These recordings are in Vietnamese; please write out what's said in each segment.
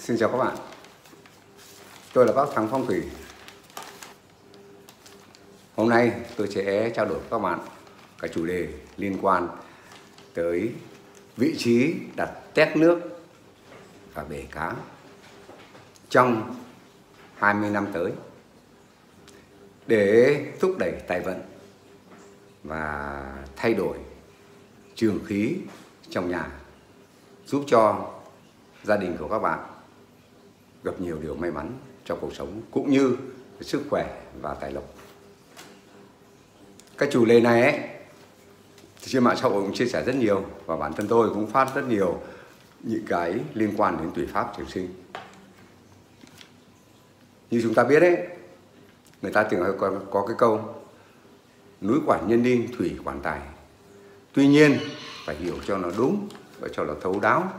Xin chào các bạn. Tôi là bác Thắng Phong Thủy. Hôm nay tôi sẽ trao đổi với các bạn cái chủ đề liên quan tới vị trí đặt tét nước và bể cá trong 20 năm tới để thúc đẩy tài vận và thay đổi trường khí trong nhà, giúp cho gia đình của các bạn gặp nhiều điều may mắn trong cuộc sống cũng như sức khỏe và tài lộc. Cái chủ đề này ấy, thì trên mạng xã hội cũng chia sẻ rất nhiều và bản thân tôi cũng phát rất nhiều những cái liên quan đến tùy pháp trường sinh. Như chúng ta biết đấy, người ta thường có, có cái câu núi quản nhân đi, thủy quản tài. Tuy nhiên phải hiểu cho nó đúng và cho nó thấu đáo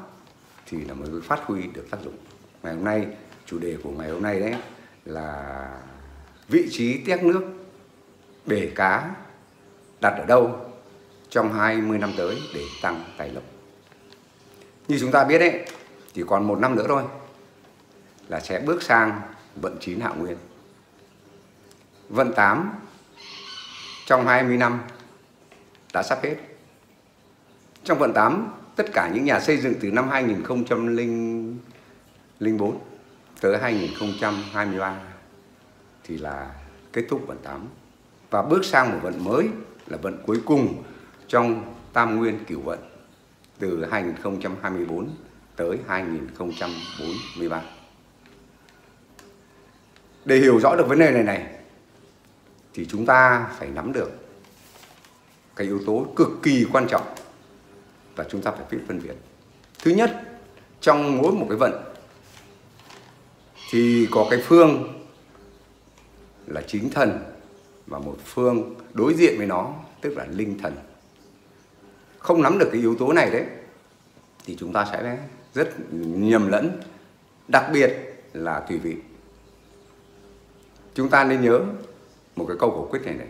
thì là mới phát huy được tác dụng ngày hôm nay, chủ đề của ngày hôm nay đấy là vị trí tét nước bể cá đặt ở đâu trong 20 năm tới để tăng tài lộc. Như chúng ta biết đấy, chỉ còn một năm nữa thôi là sẽ bước sang vận chín hạ nguyên. Vận 8 trong 20 năm đã sắp hết. Trong vận 8 tất cả những nhà xây dựng từ năm 2004 tới 2023 thì là kết thúc vận 8 và bước sang một vận mới là vận cuối cùng trong tam nguyên cửu vận từ 2024 tới 2043. Để hiểu rõ được vấn đề này này thì chúng ta phải nắm được cái yếu tố cực kỳ quan trọng và chúng ta phải biết phân biệt. Thứ nhất, trong mỗi một cái vận thì có cái phương là chính thần và một phương đối diện với nó tức là linh thần. Không nắm được cái yếu tố này đấy thì chúng ta sẽ rất nhầm lẫn, đặc biệt là tùy vị. Chúng ta nên nhớ một cái câu cổ quyết này này.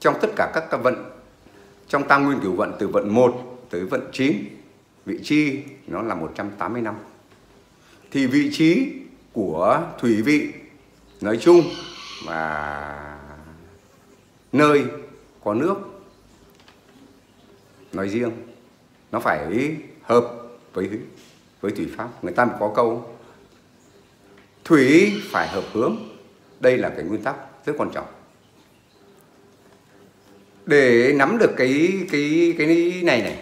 Trong tất cả các vận trong tam nguyên cửu vận từ vận 1 tới vận 9 vị trí nó là 180 năm thì vị trí của thủy vị. Nói chung và nơi có nước, nói riêng, nó phải hợp với với thủy pháp. Người ta có câu, thủy phải hợp hướng. Đây là cái nguyên tắc rất quan trọng. Để nắm được cái cái cái này này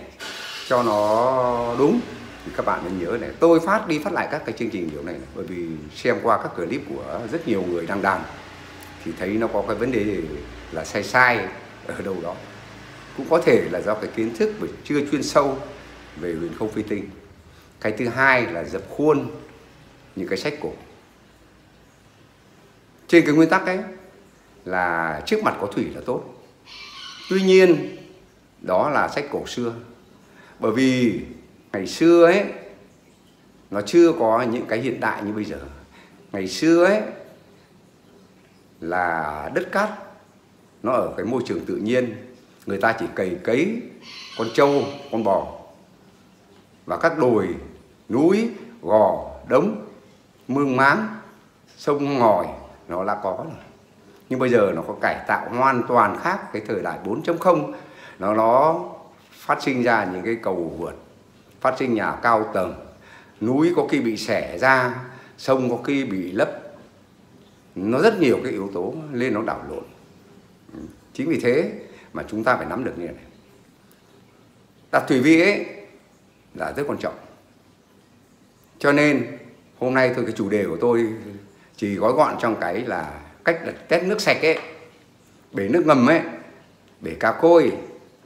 cho nó đúng thì các bạn nên nhớ này tôi phát đi phát lại các cái chương trình kiểu này, này bởi vì xem qua các clip của rất nhiều người đăng đàn thì thấy nó có cái vấn đề là sai sai ở đâu đó. Cũng có thể là do cái kiến thức chưa chuyên sâu về huyền không phi tinh. Cái thứ hai là dập khuôn những cái sách cổ. Trên cái nguyên tắc ấy là trước mặt có thủy là tốt. Tuy nhiên đó là sách cổ xưa. Bởi vì ngày xưa ấy, nó chưa có những cái hiện đại như bây giờ. Ngày xưa ấy, là đất cát, nó ở cái môi trường tự nhiên. Người ta chỉ cày cấy con trâu, con bò và các đồi, núi, gò, đống, mương máng, sông ngòi, nó đã có rồi. Nhưng bây giờ nó có cải tạo hoàn toàn khác cái thời đại 4.0 nó nó phát sinh ra những cái cầu vượt phát sinh nhà cao tầng, núi có khi bị xẻ ra, sông có khi bị lấp. Nó rất nhiều cái yếu tố lên nó đảo lộn. Ừ, chính vì thế mà chúng ta phải nắm được như này đặt thủy vi ấy là rất quan trọng. Cho nên hôm nay thôi, cái chủ đề của tôi chỉ gói gọn trong cái là cách đặt test nước sạch ấy, bể nước ngầm ấy, bể cá côi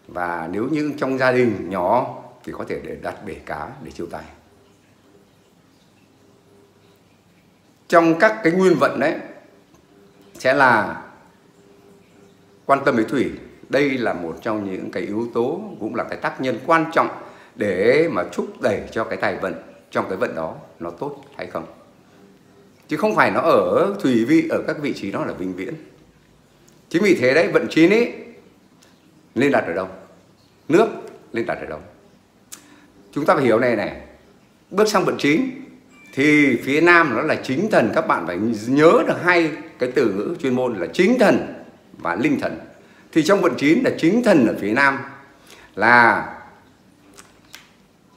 và nếu như trong gia đình nhỏ thì có thể để đặt bể cá để chiêu tài. trong các cái nguyên vận đấy, sẽ là quan tâm về thủy. Đây là một trong những cái yếu tố, cũng là cái tác nhân quan trọng để mà thúc đẩy cho cái tài vận trong cái vận đó nó tốt hay không. Chứ không phải nó ở thủy vị, ở các vị trí đó là vĩnh viễn. Chính vì thế đấy, vận chín ấy nên đặt ở đâu? Nước, nên đặt ở đâu? Chúng ta phải hiểu này này. Bước sang vận chín thì phía nam nó là chính thần. Các bạn phải nhớ được hai cái từ ngữ chuyên môn là chính thần và linh thần. Thì trong vận chín là chính thần ở phía nam, là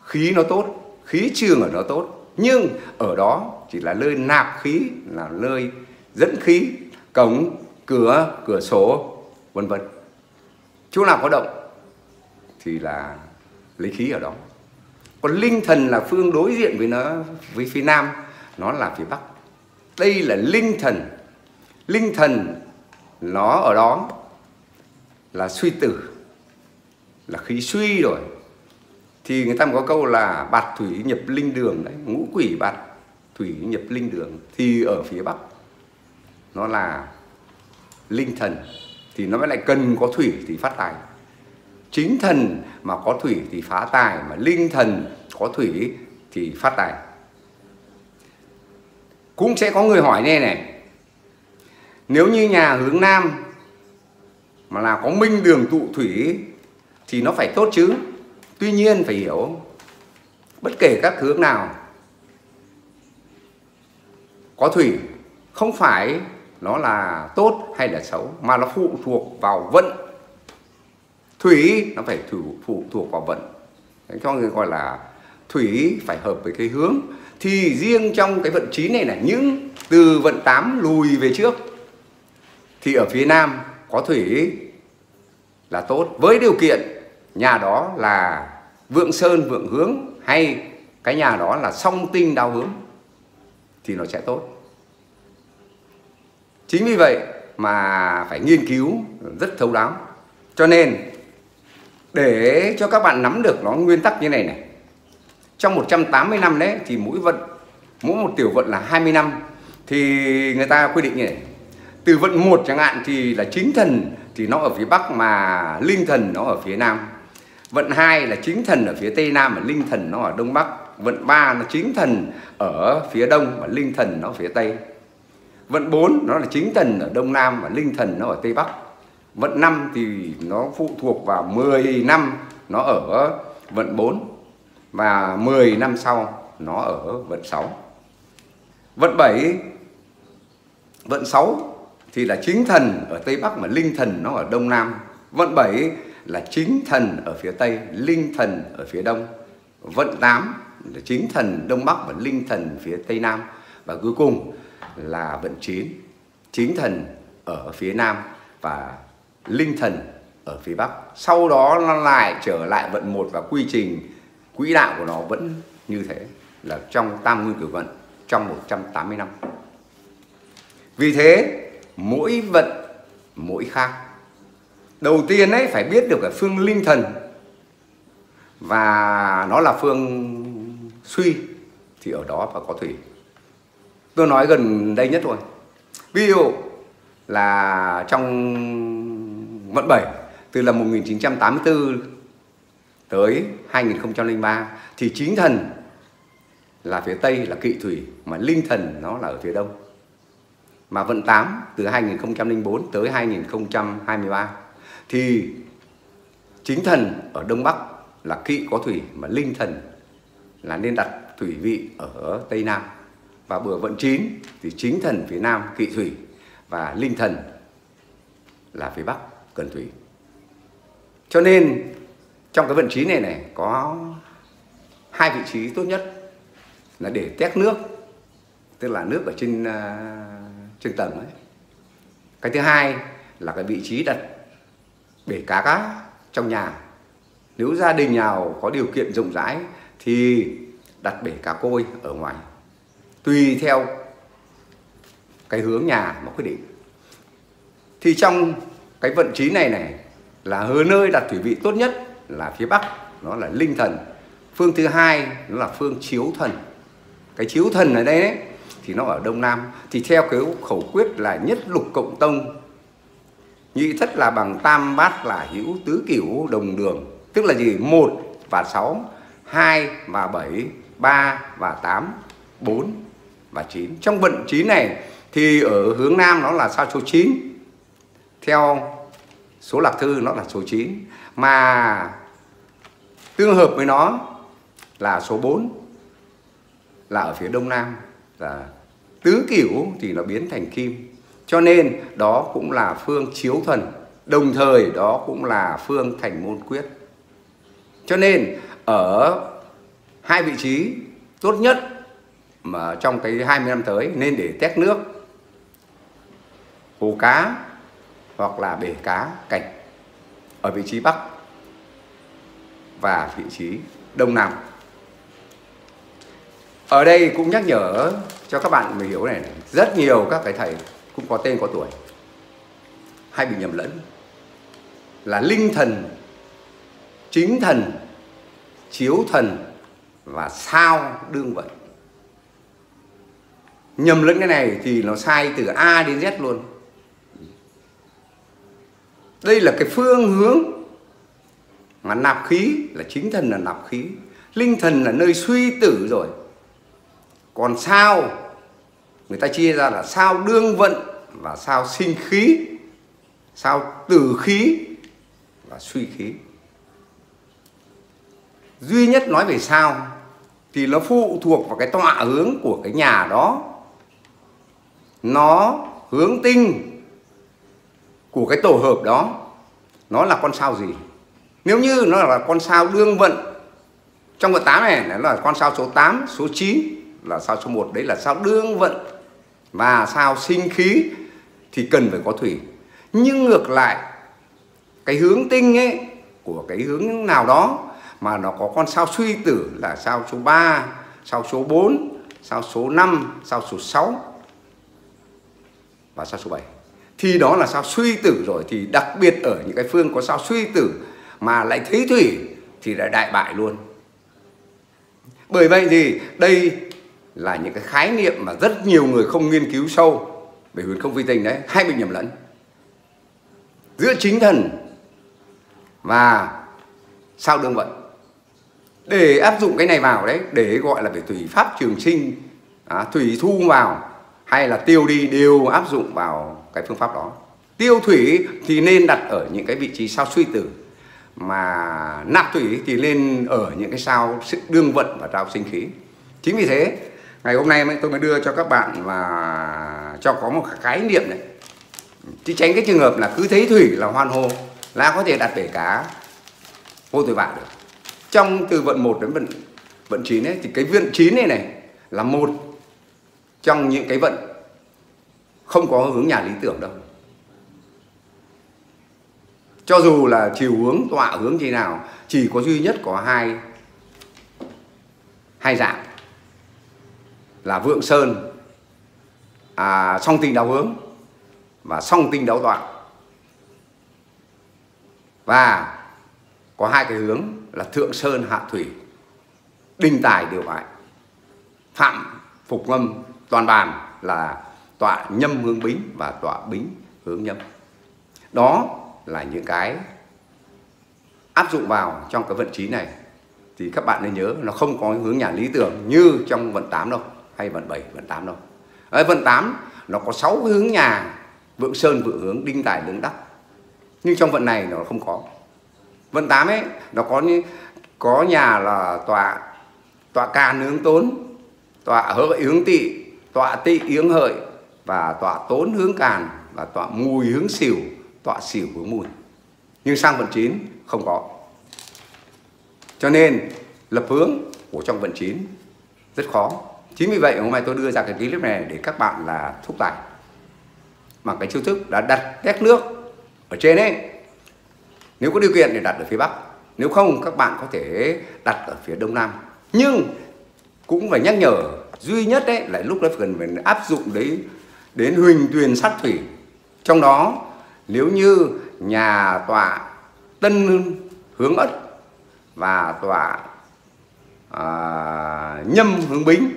khí nó tốt, khí trường ở nó tốt. Nhưng ở đó chỉ là nơi nạp khí, là nơi dẫn khí cổng cửa cửa sổ, vân vân. Chỗ nào có động thì là lấy khí ở đó còn linh thần là phương đối diện với nó, với phía nam, nó là phía bắc. Đây là linh thần. Linh thần, nó ở đó là suy tử, là khí suy rồi. Thì người ta có câu là bạt thủy nhập linh đường đấy, ngũ quỷ bạt thủy nhập linh đường thì ở phía bắc. Nó là linh thần, thì nó mới lại cần có thủy thì phát tài chính thần mà có thủy thì phá tài, mà linh thần có thủy thì phát tài. Cũng sẽ có người hỏi này này, nếu như nhà hướng nam mà là có minh đường tụ thủy thì nó phải tốt chứ? Tuy nhiên phải hiểu, bất kể các hướng nào, có thủy không phải nó là tốt hay là xấu, mà nó phụ thuộc vào vận thủy nó phải phụ, phụ thuộc vào vận. Đấy, cho người gọi là thủy phải hợp với cái hướng. Thì riêng trong cái vận chín này là những từ vận 8 lùi về trước thì ở phía nam có thủy là tốt với điều kiện nhà đó là vượng sơn vượng hướng hay cái nhà đó là song tinh đao hướng thì nó sẽ tốt. Chính vì vậy mà phải nghiên cứu rất thấu đáo. Cho nên để cho các bạn nắm được nó, nguyên tắc như này này. Trong 180 năm đấy, thì mỗi vận, mỗi một tiểu vận là 20 năm. Thì người ta quy định như này. Từ vận một chẳng hạn thì là chính thần, thì nó ở phía bắc mà linh thần nó ở phía nam. Vận 2 là chính thần ở phía tây nam và linh thần nó ở đông bắc. Vận 3 là chính thần ở phía đông và linh thần nó ở phía tây. Vận 4 nó là chính thần ở đông nam và linh thần nó ở tây bắc vận 5 thì nó phụ thuộc vào 10 năm nó ở vận 4 và 10 năm sau nó ở vận 6 vận 7 vận 6 thì là chính thần ở tây bắc mà linh thần nó ở đông nam. Vận 7 là chính thần ở phía tây, linh thần ở phía đông. Vận 8 là chính thần đông bắc và linh thần phía tây nam. Và cuối cùng là vận 9 chính thần ở phía nam và linh thần ở phía bắc. Sau đó nó lại trở lại vận một và quy trình, quỹ đạo của nó vẫn như thế, là trong tam nguyên cửu vận, trong 180 năm. Vì thế, mỗi vận, mỗi khác. Đầu tiên ấy, phải biết được cái phương linh thần, và nó là phương suy, thì ở đó phải có thủy. Tôi nói gần đây nhất thôi. Ví dụ là trong vận 7 từ năm 1984 tới 2003 thì chính thần là phía tây, là kỵ thủy, mà linh thần nó là ở phía đông. Mà vận 8 từ 2004 tới 2023 thì chính thần ở đông bắc là kỵ có thủy, mà linh thần là nên đặt thủy vị ở tây nam. Và bữa vận 9 thì chính thần phía nam kỵ thủy và linh thần là phía bắc cần thủy. Cho nên trong cái vận trí này này có hai vị trí tốt nhất là để tét nước tức là nước ở trên uh, trên tầng ấy. Cái thứ hai là cái vị trí đặt bể cá cá trong nhà. Nếu gia đình nào có điều kiện rộng rãi thì đặt bể cá côi ở ngoài tùy theo cái hướng nhà mà quyết định. Thì trong cái vận trí này này là hứa nơi đặt thủy vị tốt nhất là phía bắc, nó là linh thần. Phương thứ hai, nó là phương chiếu thần. Cái chiếu thần ở đây đấy, thì nó ở đông nam. Thì theo cái khẩu quyết là nhất lục cộng tông. Nhị thất là bằng tam bát là hữu tứ cửu đồng đường. Tức là gì? Một và sáu, hai và bảy, ba và tám, bốn và chín. Trong vận chín này thì ở hướng nam nó là sao số 9 theo số lạc thư nó là số 9 mà tương hợp với nó là số 4 là ở phía đông nam, là tứ cửu thì nó biến thành kim. Cho nên đó cũng là phương chiếu thần, đồng thời đó cũng là phương thành môn quyết. Cho nên ở hai vị trí tốt nhất mà trong cái 20 năm tới nên để tét nước, hồ cá hoặc là bể cá cảnh ở vị trí bắc và vị trí đông nam. Ở đây cũng nhắc nhở cho các bạn mình hiểu này, này rất nhiều các cái thầy cũng có tên có tuổi hay bị nhầm lẫn là linh thần chính thần chiếu thần và sao đương vận nhầm lẫn cái này thì nó sai từ A đến Z luôn đây là cái phương hướng mà nạp khí là chính thần là nạp khí, linh thần là nơi suy tử rồi. Còn sao? Người ta chia ra là sao đương vận và sao sinh khí, sao tử khí và suy khí. Duy nhất nói về sao thì nó phụ thuộc vào cái tọa hướng của cái nhà đó. Nó hướng tinh của cái tổ hợp đó, nó là con sao gì? Nếu như nó là con sao đương vận, trong vận 8 này, nó là con sao số 8 số 9 là sao số 1 đấy là sao đương vận. Và sao sinh khí thì cần phải có thủy. Nhưng ngược lại, cái hướng tinh ấy, của cái hướng nào đó mà nó có con sao suy tử là sao số 3 sao số 4 sao số 5 sao số 6 và sao số 7 thì đó là sao suy tử rồi thì đặc biệt ở những cái phương có sao suy tử mà lại thấy thủy thì lại đại bại luôn. Bởi vậy thì đây là những cái khái niệm mà rất nhiều người không nghiên cứu sâu về huyền không vi tinh đấy hay bị nhầm lẫn. Giữa chính thần và sao đương vận. Để áp dụng cái này vào đấy để gọi là về thủy pháp trường sinh à, thủy thu vào hay là tiêu đi, đều áp dụng vào cái phương pháp đó. Tiêu thủy thì nên đặt ở những cái vị trí sao suy tử, mà nạp thủy thì nên ở những cái sao sự đương vận và sao sinh khí. Chính vì thế, ngày hôm nay tôi mới đưa cho các bạn và cho có một khái niệm này. Chứ tránh cái trường hợp là cứ thấy thủy là hoan hô là có thể đặt bể cá vô tội vạ được. Trong từ vận 1 đến vận vận chín ấy, thì cái vận chín này này là một trong những cái vận không có hướng nhà lý tưởng đâu. Cho dù là chiều hướng tọa hướng gì nào chỉ có duy nhất có hai hai dạng. Là vượng sơn à, song tinh đáo hướng và song tinh đáo tọa. Và có hai cái hướng là thượng sơn hạ thủy đinh tài điều bại phạm phục ngâm toàn bàn là tọa nhâm hướng bính và tọa bính hướng nhâm. Đó là những cái áp dụng vào trong cái vận trí này. Thì các bạn nên nhớ nó không có hướng nhà lý tưởng như trong vận 8 đâu, hay vận 7 vận 8 đâu. Ở vận 8 nó có 6 hướng nhà, vượng sơn, vượng hướng, đinh tài đứng đắc. Nhưng trong vận này nó không có. Vận 8 ấy, nó có như, có nhà là tọa tọa ca hướng tốn, tọa hợi hướng tị tọa tị hướng hợi và tọa tốn hướng càn và tọa mùi hướng xỉu, tọa xỉu hướng mùi. Nhưng sang vận chín không có. Cho nên lập hướng của trong vận chín rất khó. Chính vì vậy hôm nay tôi đưa ra cái clip này để các bạn là thúc tài bằng cái chiêu thức đã đặt tét nước ở trên ấy. Nếu có điều kiện thì đặt ở phía bắc. Nếu không, các bạn có thể đặt ở phía đông nam. Nhưng cũng phải nhắc nhở duy nhất đấy là lúc đó cần phải áp dụng đấy đến huỳnh tuyền sát thủy. Trong đó nếu như nhà tọa tân hướng ất và tọa à, nhâm hướng bính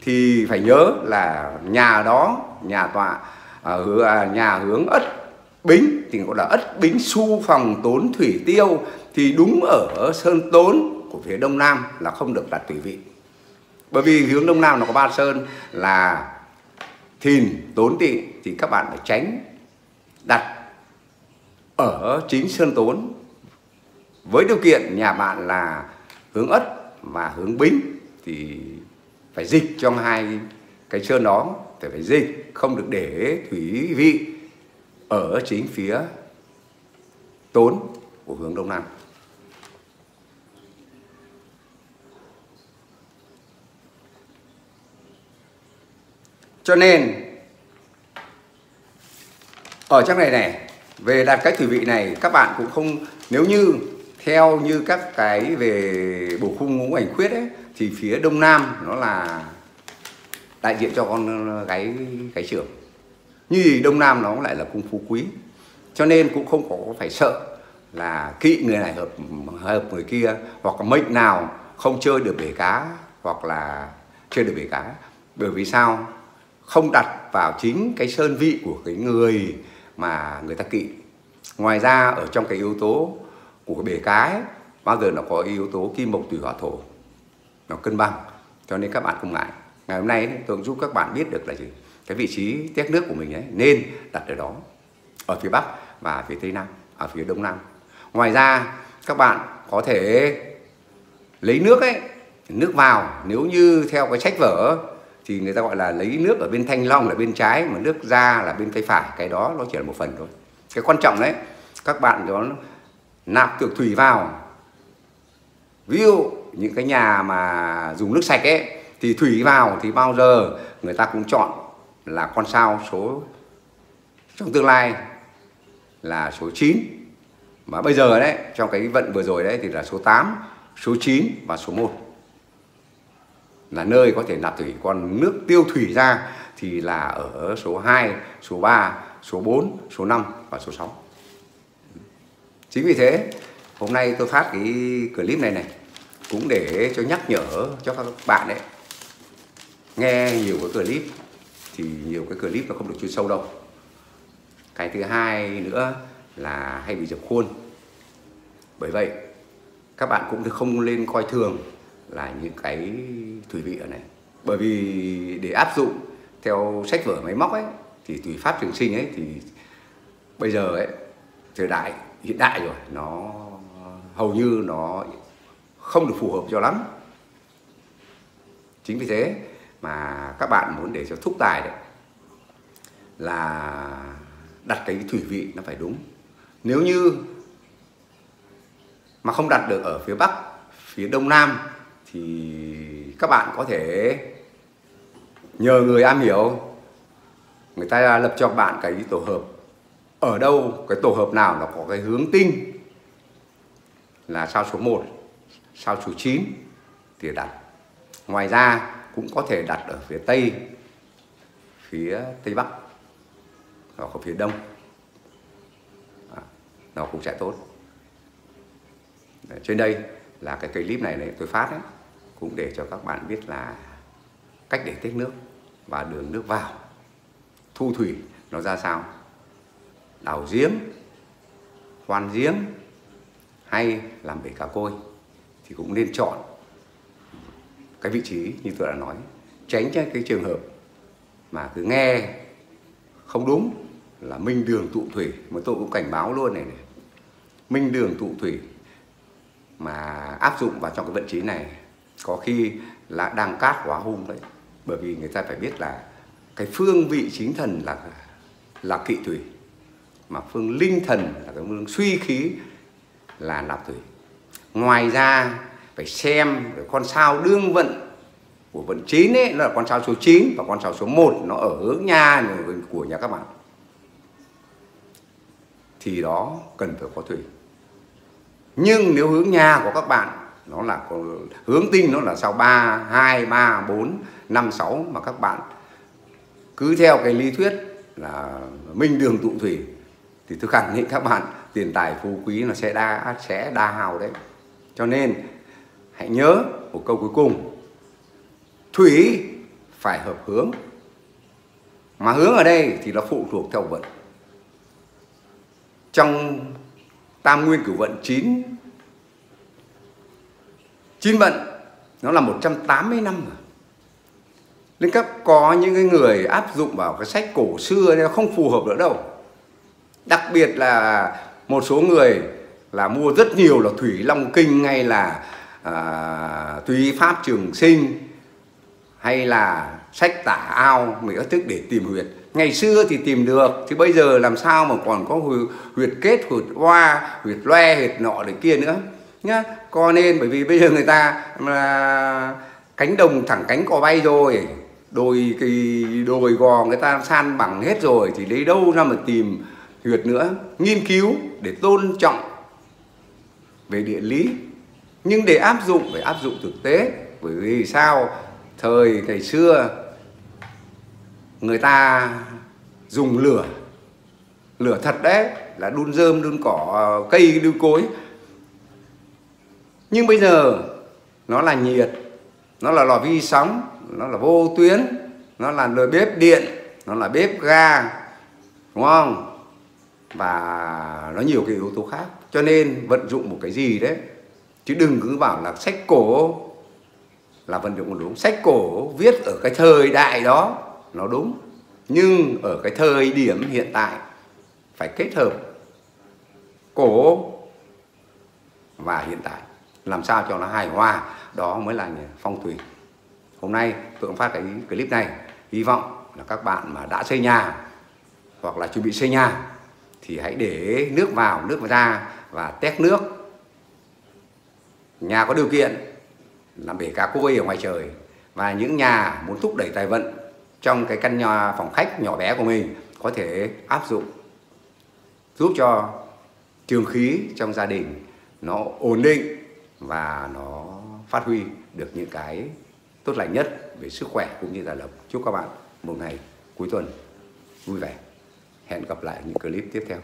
thì phải nhớ là nhà đó nhà tọa à, à, nhà hướng ất bính thì gọi là ất bính su phòng tốn thủy tiêu thì đúng ở sơn tốn của phía đông nam là không được đặt tùy vị bởi vì hướng đông nam nó có ba sơn là thìn, tốn tị thì các bạn phải tránh đặt ở chính sơn tốn. Với điều kiện nhà bạn là hướng ất và hướng bính, thì phải dịch trong hai cái sơn đó, thì phải dịch, không được để thủy vị ở chính phía tốn của hướng đông nam. Cho nên, ở trong này này, về đặt cách thủy vị này, các bạn cũng không, nếu như theo như các cái về bổ khung ngũ hành khuyết ấy, thì phía đông nam nó là đại diện cho con gái gái trưởng như đông nam nó lại là cung phú quý. Cho nên cũng không có phải sợ là kỵ người này hợp hợp người kia, hoặc là mệnh nào không chơi được bể cá, hoặc là chơi được bể cá. Bởi vì sao? Không đặt vào chính cái sơn vị của cái người mà người ta kỵ. Ngoài ra, ở trong cái yếu tố của cái bể cái, bao giờ nó có yếu tố kim mộc thủy hỏa thổ, nó cân bằng. Cho nên các bạn không ngại. Ngày hôm nay, tôi cũng giúp các bạn biết được là gì? Cái vị trí tét nước của mình ấy, nên đặt ở đó, ở phía bắc và phía tây nam ở phía đông nam. Ngoài ra, các bạn có thể lấy nước ấy, nước vào. Nếu như theo cái sách vở thì người ta gọi là lấy nước ở bên thanh long là bên trái, mà nước ra là bên tay phải. Cái đó nó chỉ là một phần thôi. Cái quan trọng đấy, các bạn đó nạp cực thủy vào. Ví dụ những cái nhà mà dùng nước sạch ấy, thì thủy vào thì bao giờ người ta cũng chọn là con sao số, trong tương lai là số 9 mà bây giờ đấy, trong cái vận vừa rồi đấy thì là số 8 số 9 và số 1 là nơi có thể nạp thủy còn nước tiêu thủy ra thì là ở số 2 số 3 số 4 số 5 và số 6 chính vì thế, hôm nay tôi phát cái clip này này cũng để cho nhắc nhở cho các bạn đấy nghe nhiều cái clip thì nhiều cái clip nó không được chuyên sâu đâu. Cái thứ hai nữa là hay bị dập khuôn. Bởi vậy, các bạn cũng không nên coi thường là những cái thủy vị ở này. Bởi vì để áp dụng theo sách vở máy móc ấy, thì thủy pháp trường sinh ấy, thì bây giờ ấy, thời đại, hiện đại rồi, nó hầu như nó không được phù hợp cho lắm. Chính vì thế mà các bạn muốn để cho thúc tài đấy, là đặt cái thủy vị nó phải đúng. Nếu như mà không đặt được ở phía bắc, phía đông nam thì các bạn có thể nhờ người am hiểu. Người ta lập cho bạn cái tổ hợp. Ở đâu cái tổ hợp nào nó có cái hướng tinh là sao số 1 sao số 9 thì đặt. Ngoài ra cũng có thể đặt ở phía tây phía tây bắc. Hoặc ở phía đông. À, nó cũng sẽ tốt. Trên đây là cái clip này này tôi phát đấy cũng để cho các bạn biết là cách để tích nước và đường nước vào thu thủy nó ra sao đào giếng khoan giếng hay làm bể cá côi thì cũng nên chọn cái vị trí như tôi đã nói tránh cho cái trường hợp mà cứ nghe không đúng là minh đường tụ thủy mà tôi cũng cảnh báo luôn này, này. minh đường tụ thủy mà áp dụng vào trong cái vận trí này có khi là đang cát quá hung đấy. Bởi vì người ta phải biết là cái phương vị chính thần là là kỵ thủy. Mà phương linh thần là cái phương suy khí là nạp thủy. Ngoài ra, phải xem cái con sao đương vận của vận 9 ấy, nó là con sao số 9 và con sao số 1 nó ở hướng nhà, của nhà các bạn. Thì đó cần phải có thủy. Nhưng nếu hướng nhà của các bạn nó là hướng tinh nó là sao 3 2 3 4 5 6 mà các bạn cứ theo cái lý thuyết là minh đường tụ thủy thì tôi khẳng định các bạn tiền tài phú quý nó sẽ đa sẽ đa hào đấy. Cho nên hãy nhớ một câu cuối cùng. Thủy phải hợp hướng. Mà hướng ở đây thì nó phụ thuộc theo vận. Trong tam nguyên cửu vận 9 chín vận nó là 180 năm rồi nên các có những cái người áp dụng vào cái sách cổ xưa nó không phù hợp nữa đâu. Đặc biệt là một số người là mua rất nhiều là thủy long kinh hay là à, túy pháp trường sinh hay là sách tả ao mấy các thức để tìm huyệt. Ngày xưa thì tìm được thì bây giờ làm sao mà còn có huyệt kết huyệt hoa huyệt loe huyệt nọ để kia nữa nhá. Co nên bởi vì bây giờ người ta là cánh đồng thẳng cánh cò bay rồi, đồi cái đồi gò người ta san bằng hết rồi, thì lấy đâu ra mà tìm huyệt nữa? Nghiên cứu để tôn trọng về địa lý. Nhưng để áp dụng, phải áp dụng thực tế. Bởi vì sao? Thời, ngày xưa, người ta dùng lửa. Lửa thật đấy, là đun rơm, đun cỏ ờ, cây, đun cối nhưng bây giờ, nó là nhiệt, nó là lò vi sóng, nó là vô tuyến, nó là nồi bếp điện, nó là bếp ga, đúng không? Và nó nhiều cái yếu tố khác, cho nên vận dụng một cái gì đấy, chứ đừng cứ bảo là sách cổ, là vận dụng đúng sách cổ viết ở cái thời đại đó, nó đúng. Nhưng ở cái thời điểm hiện tại, phải kết hợp cổ và hiện tại làm sao cho nó hài hòa. Đó mới là phong thủy. Hôm nay tôi cũng phát cái clip này. Hy vọng là các bạn mà đã xây nhà hoặc là chuẩn bị xây nhà thì hãy để nước vào, nước ra và tét nước. Nhà có điều kiện làm bể cá cua ở ngoài trời và những nhà muốn thúc đẩy tài vận trong cái căn nhà phòng khách nhỏ bé của mình có thể áp dụng, giúp cho trường khí trong gia đình nó ổn định và nó phát huy được những cái tốt lành nhất về sức khỏe cũng như là lộc chúc các bạn một ngày cuối tuần vui vẻ. Hẹn gặp lại những clip tiếp theo.